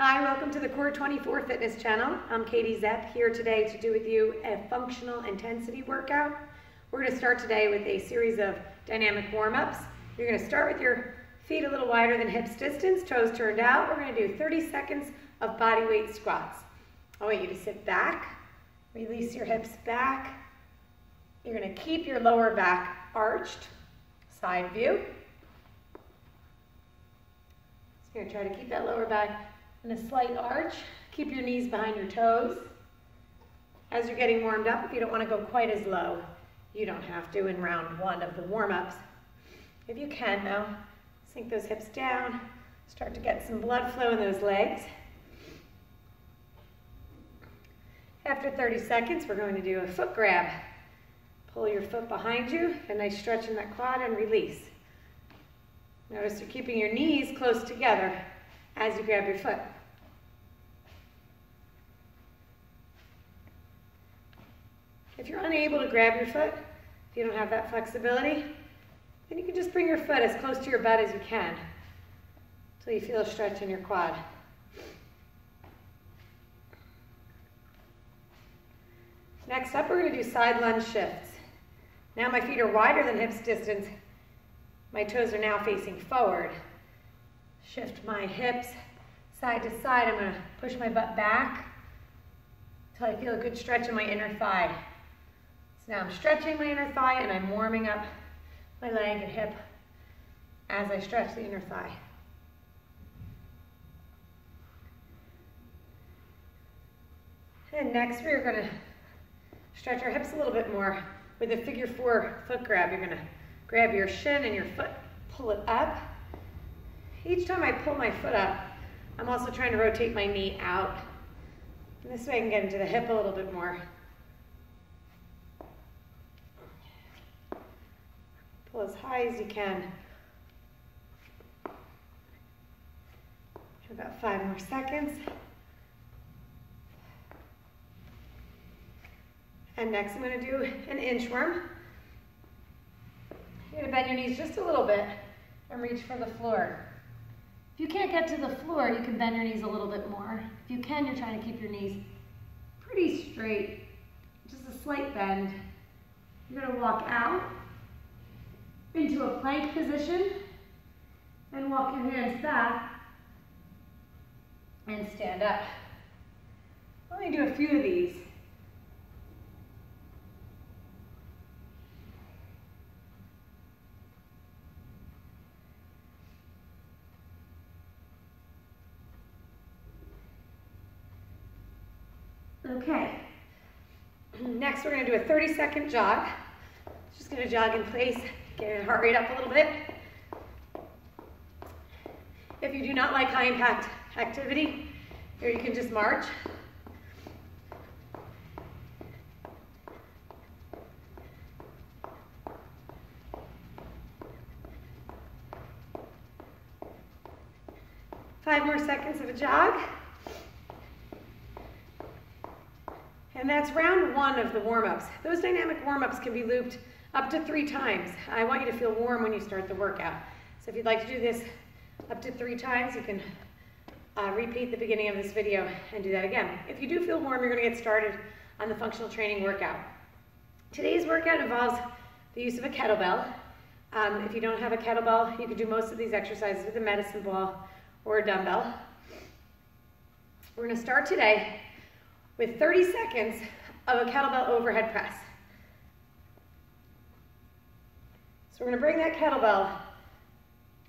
Hi, welcome to the Core 24 Fitness channel. I'm Katie Zepp here today to do with you a functional intensity workout. We're going to start today with a series of dynamic warm-ups. You're going to start with your feet a little wider than hips distance, toes turned out. We're going to do 30 seconds of body weight squats. I want you to sit back, release your hips back. You're going to keep your lower back arched, side view. So you're going to try to keep that lower back in a slight arch. Keep your knees behind your toes. As you're getting warmed up, if you don't want to go quite as low, you don't have to in round one of the warm-ups. If you can, though, sink those hips down, start to get some blood flow in those legs. After 30 seconds, we're going to do a foot grab. Pull your foot behind you, a nice stretch in that quad, and release. Notice you're keeping your knees close together as you grab your foot. If you're unable to grab your foot, if you don't have that flexibility, then you can just bring your foot as close to your butt as you can until you feel a stretch in your quad. Next up, we're going to do side lunge shifts. Now my feet are wider than hips distance. My toes are now facing forward. Shift my hips side to side. I'm going to push my butt back until I feel a good stretch in my inner thigh. Now I'm stretching my inner thigh and I'm warming up my leg and hip as I stretch the inner thigh. And next we're going to stretch our hips a little bit more with a figure four foot grab. You're going to grab your shin and your foot, pull it up, each time I pull my foot up, I'm also trying to rotate my knee out. And this way I can get into the hip a little bit more. As high as you can. For about five more seconds. And next I'm going to do an inchworm. You're going to bend your knees just a little bit and reach for the floor. If you can't get to the floor, you can bend your knees a little bit more. If you can, you're trying to keep your knees pretty straight, just a slight bend. You're gonna walk out into a plank position and walk your hands back and stand up. Let me do a few of these. Okay. Next, we're going to do a 30 second jog. Just going to jog in place, get your heart rate up a little bit. If you do not like high impact activity, here you can just march. Five more seconds of a jog. And that's round one of the warm-ups. Those dynamic warm-ups can be looped up to three times. I want you to feel warm when you start the workout. So if you'd like to do this up to three times, you can uh, repeat the beginning of this video and do that again. If you do feel warm, you're gonna get started on the functional training workout. Today's workout involves the use of a kettlebell. Um, if you don't have a kettlebell, you can do most of these exercises with a medicine ball or a dumbbell. We're gonna start today with 30 seconds of a kettlebell overhead press. So we're gonna bring that kettlebell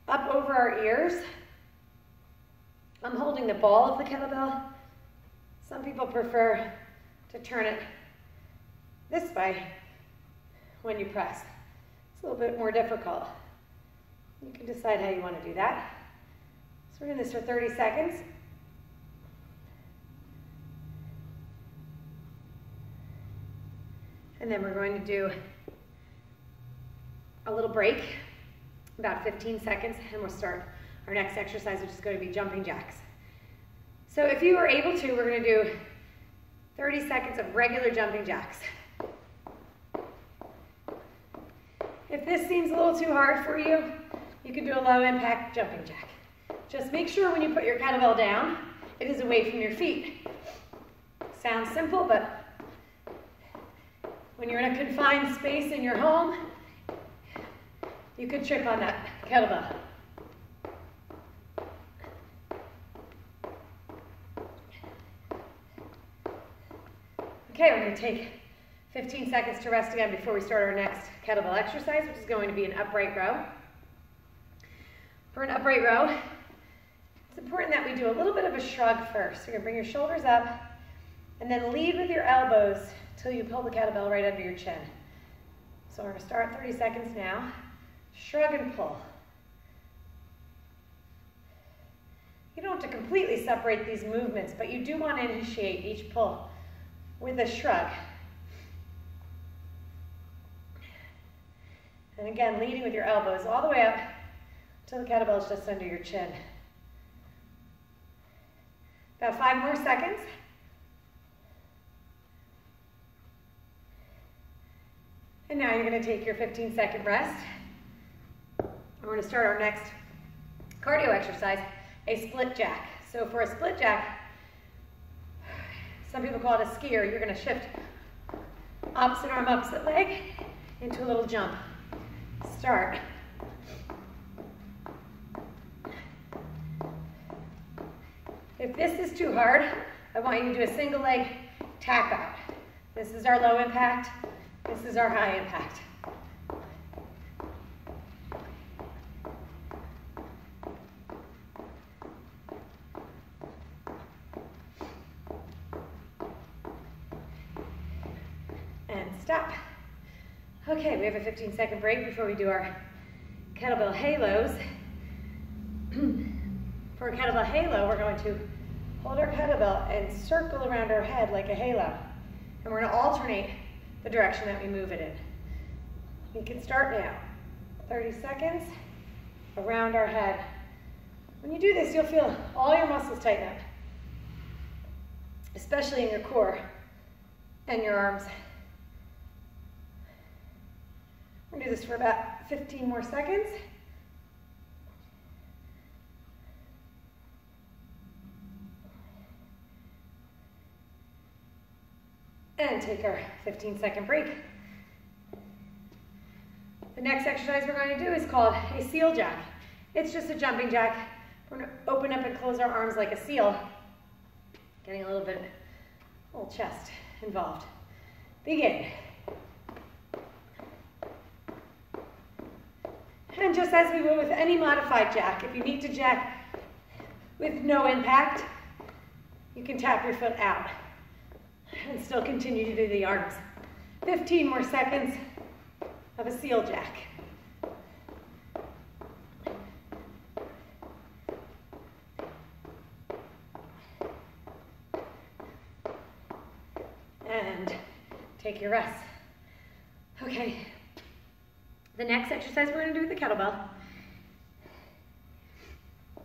up over our ears. I'm holding the ball of the kettlebell. Some people prefer to turn it this way when you press. It's a little bit more difficult. You can decide how you want to do that. So we're doing this for 30 seconds. And then we're going to do a little break, about 15 seconds, and we'll start our next exercise, which is going to be jumping jacks. So if you are able to, we're going to do 30 seconds of regular jumping jacks. If this seems a little too hard for you, you can do a low impact jumping jack. Just make sure when you put your kettlebell down, it is away from your feet. Sounds simple, but when you're in a confined space in your home, you could trip on that kettlebell. Okay, we're to take 15 seconds to rest again before we start our next kettlebell exercise, which is going to be an upright row. For an upright row, it's important that we do a little bit of a shrug first. You're to bring your shoulders up and then lead with your elbows till you pull the kettlebell right under your chin. So we're to start 30 seconds now. Shrug and pull. You don't have to completely separate these movements, but you do want to initiate each pull with a shrug. And again, leading with your elbows all the way up until the kettlebell is just under your chin. About five more seconds. And now you're going to take your 15 second rest. We're going to start our next cardio exercise, a split jack. So for a split jack, some people call it a skier. You're going to shift opposite arm, opposite leg into a little jump. Start. If this is too hard, I want you to do a single leg tap out. This is our low impact. This is our high impact. Okay, we have a 15 second break before we do our kettlebell halos. For a kettlebell halo, we're going to hold our kettlebell and circle around our head like a halo. And we're going to alternate the direction that we move it in. We can start now. 30 seconds around our head. When you do this, you'll feel all your muscles tighten up, especially in your core and your arms. We're gonna do this for about 15 more seconds. And take our 15 second break. The next exercise we're going to do is called a seal jack. It's just a jumping jack. We're to open up and close our arms like a seal. Getting a little bit, little chest involved. Begin. And just as we would with any modified jack, if you need to jack with no impact, you can tap your foot out and still continue to do the arms. 15 more seconds of a seal jack. And take your rest. Okay, the next exercise we're going to do with the kettlebell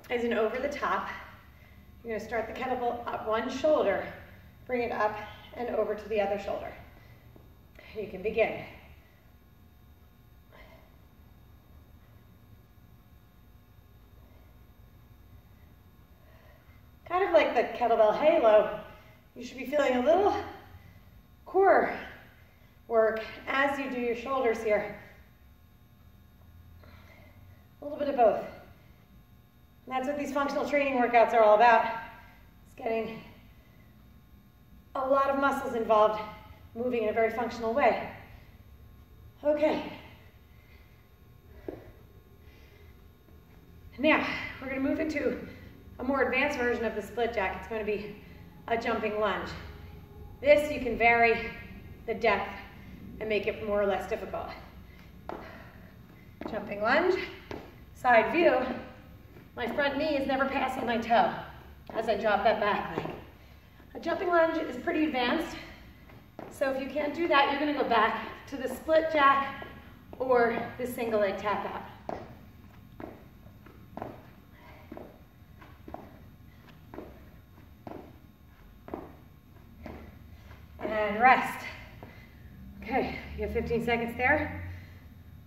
is an over the top. You're going to start the kettlebell up one shoulder, bring it up and over to the other shoulder. You can begin. Kind of like the kettlebell halo, you should be feeling a little core work as you do your shoulders here. A little bit of both. And that's what these functional training workouts are all about. It's getting a lot of muscles involved, moving in a very functional way. Okay. Now, we're going to move into a more advanced version of the split jack. It's going to be a jumping lunge. This, you can vary the depth and make it more or less difficult. Jumping lunge side view, my front knee is never passing my toe as I drop that back leg. A jumping lunge is pretty advanced, so if you can't do that, you're gonna go back to the split jack or the single leg tap out. And rest. Okay, you have 15 seconds there.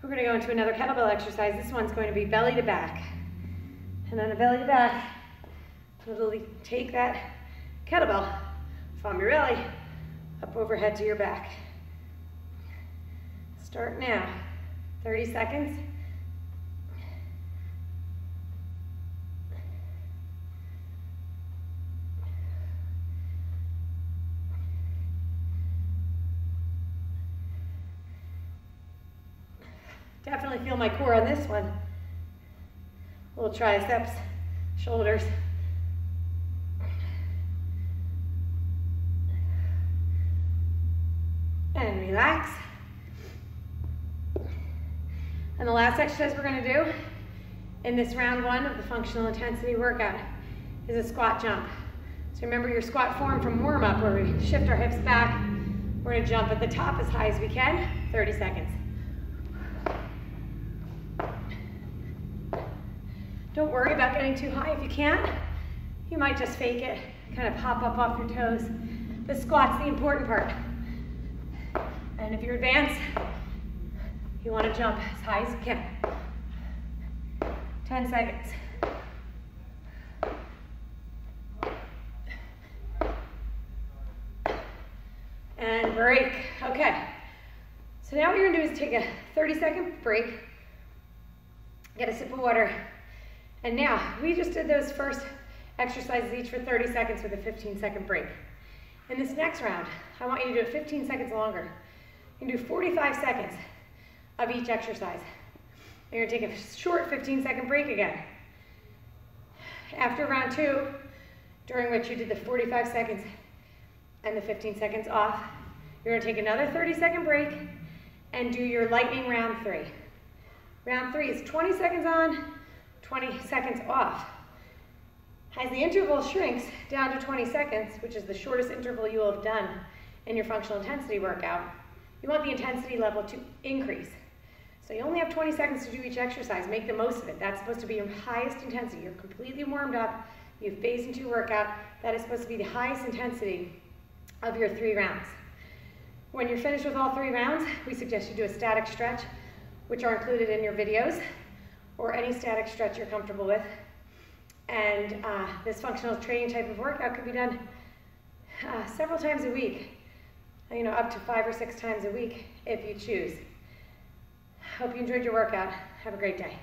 We're to go into another kettlebell exercise. This one's going to be belly to back. And on a belly to back, literally take that kettlebell from your belly up overhead to your back. Start now. 30 seconds. Definitely feel my core on this one. Little triceps, shoulders. And relax. And the last exercise we're gonna do in this round one of the functional intensity workout is a squat jump. So remember your squat form from warm up where we shift our hips back. We're gonna jump at the top as high as we can, 30 seconds. Don't worry about getting too high if you can't. You might just fake it, kind of hop up off your toes. The squat's the important part. And if you're advanced, you want to jump as high as you can. 10 seconds. And break. Okay. So now what you're gonna do is take a 30 second break, get a sip of water, and now we just did those first exercises each for 30 seconds with a 15 second break. In this next round, I want you to do it 15 seconds longer. You can do 45 seconds of each exercise. And you're gonna take a short 15 second break again. After round two, during which you did the 45 seconds and the 15 seconds off, you're gonna take another 30 second break and do your lightning round three. Round three is 20 seconds on, 20 seconds off. As the interval shrinks down to 20 seconds, which is the shortest interval you will have done in your functional intensity workout, you want the intensity level to increase. So you only have 20 seconds to do each exercise. Make the most of it. That's supposed to be your highest intensity. You're completely warmed up. You've phased into your workout. That is supposed to be the highest intensity of your three rounds. When you're finished with all three rounds, we suggest you do a static stretch, which are included in your videos, or any static stretch you're comfortable with. And uh, this functional training type of workout could be done uh, several times a week, you know, up to five or six times a week if you choose. Hope you enjoyed your workout. Have a great day.